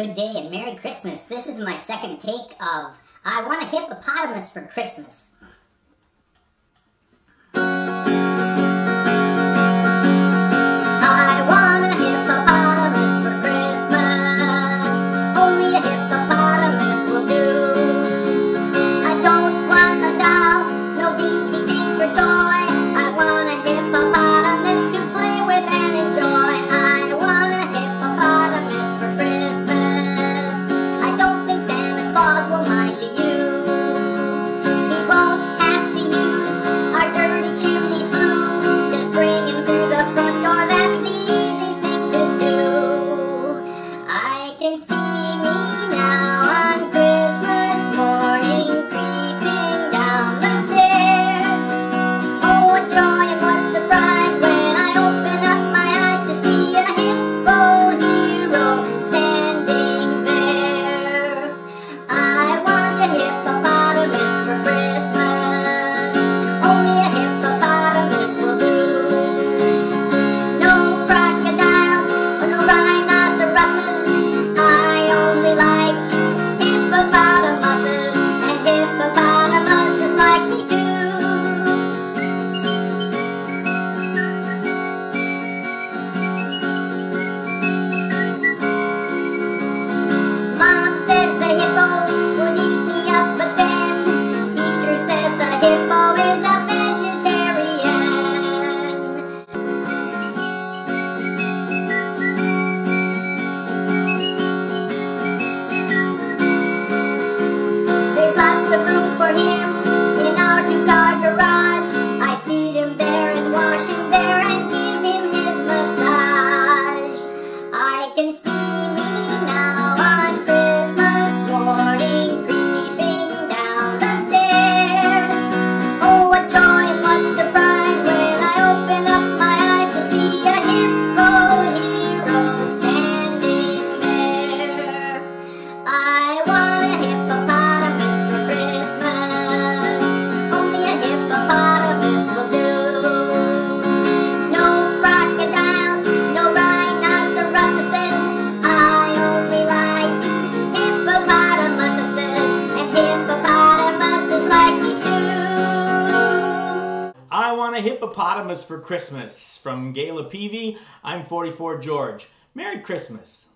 Good day and Merry Christmas. This is my second take of I Want a Hippopotamus for Christmas. can see me. hippopotamus for Christmas from Gayla Peevey. I'm 44 George. Merry Christmas.